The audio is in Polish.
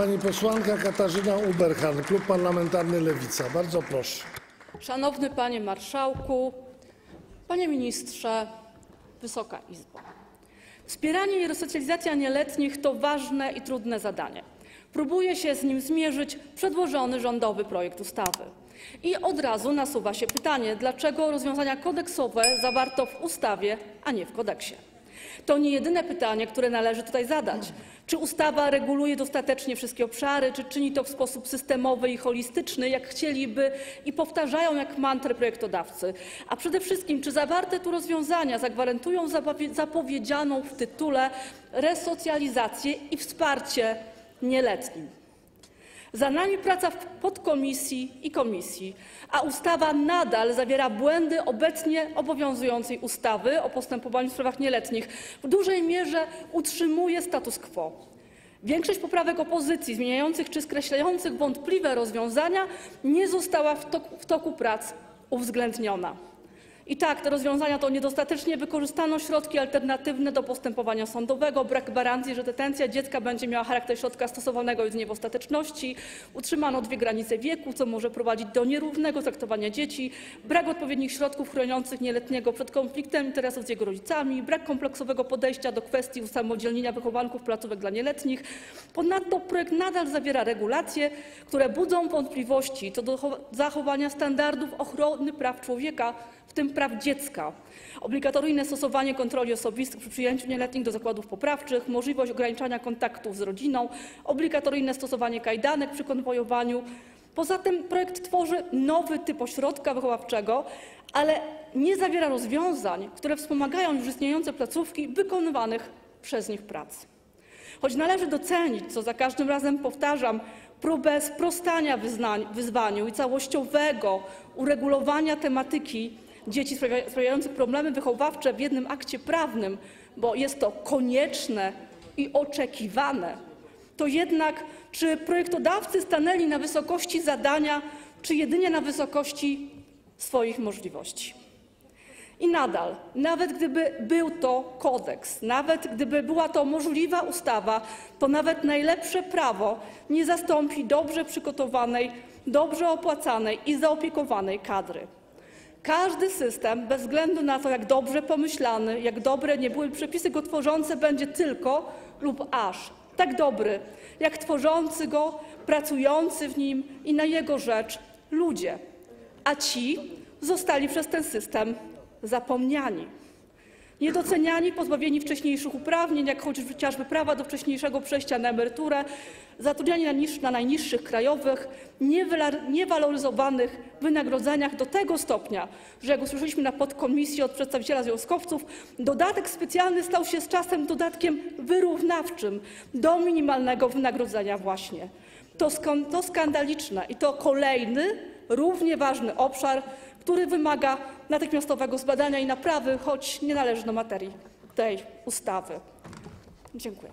Pani posłanka Katarzyna Uberhan, Klub Parlamentarny Lewica. Bardzo proszę. Szanowny Panie Marszałku, Panie Ministrze, Wysoka Izbo. Wspieranie i resocjalizacja nieletnich to ważne i trudne zadanie. Próbuje się z nim zmierzyć przedłożony rządowy projekt ustawy. I od razu nasuwa się pytanie, dlaczego rozwiązania kodeksowe zawarto w ustawie, a nie w kodeksie. To nie jedyne pytanie, które należy tutaj zadać. Czy ustawa reguluje dostatecznie wszystkie obszary, czy czyni to w sposób systemowy i holistyczny, jak chcieliby i powtarzają jak mantrę projektodawcy? A przede wszystkim, czy zawarte tu rozwiązania zagwarantują zapowie- zapowiedzianą w tytule resocjalizację i wsparcie nieletnim? Za nami praca w podkomisji i komisji, a ustawa nadal zawiera błędy obecnie obowiązującej ustawy o postępowaniu w sprawach nieletnich. W dużej mierze utrzymuje status quo. Większość poprawek opozycji zmieniających czy skreślających wątpliwe rozwiązania nie została w toku, w toku prac uwzględniona. I tak, te rozwiązania to niedostatecznie wykorzystano środki alternatywne do postępowania sądowego, brak gwarancji, że detencja dziecka będzie miała charakter środka stosowanego jedynie w ostateczności, utrzymano dwie granice wieku, co może prowadzić do nierównego traktowania dzieci, brak odpowiednich środków chroniących nieletniego przed konfliktem interesów z jego rodzicami, brak kompleksowego podejścia do kwestii usamodzielnienia wychowanków placówek dla nieletnich. Ponadto projekt nadal zawiera regulacje, które budzą wątpliwości co do zachowania standardów ochrony praw człowieka, w tym praw dziecka. Obligatoryjne stosowanie kontroli osobistych przy przyjęciu nieletnich do zakładów poprawczych, możliwość ograniczania kontaktów z rodziną, obligatoryjne stosowanie kajdanek przy konwojowaniu. Poza tym projekt tworzy nowy typ ośrodka wychowawczego, ale nie zawiera rozwiązań, które wspomagają już istniejące placówki wykonywanych przez nich prac. Choć należy docenić, co za każdym razem powtarzam, próbę sprostania wyzwaniu i całościowego uregulowania tematyki dzieci sprawia- sprawiających problemy wychowawcze w jednym akcie prawnym, bo jest to konieczne i oczekiwane, to jednak czy projektodawcy stanęli na wysokości zadania, czy jedynie na wysokości swoich możliwości? I nadal, nawet gdyby był to kodeks, nawet gdyby była to możliwa ustawa, to nawet najlepsze prawo nie zastąpi dobrze przygotowanej, dobrze opłacanej i zaopiekowanej kadry. Każdy system, bez względu na to, jak dobrze pomyślany, jak dobre nie były przepisy go tworzące, będzie tylko lub aż tak dobry, jak tworzący go, pracujący w nim i na jego rzecz ludzie, a ci zostali przez ten system zapomniani. Niedoceniani, pozbawieni wcześniejszych uprawnień, jak chociażby prawa do wcześniejszego przejścia na emeryturę, zatrudniani na, niż, na najniższych krajowych, niewaloryzowanych wynagrodzeniach do tego stopnia, że jak usłyszeliśmy na podkomisji od przedstawiciela związkowców, dodatek specjalny stał się z czasem dodatkiem wyrównawczym do minimalnego wynagrodzenia właśnie. To, to skandaliczne i to kolejny, równie ważny obszar, który wymaga natychmiastowego zbadania i naprawy, choć nie należy do materii tej ustawy. Dziękuję.